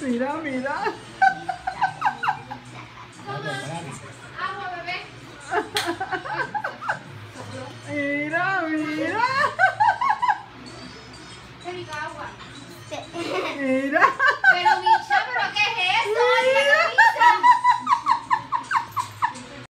Mira, mira. Agua, bebé. Mira, mira. Agua.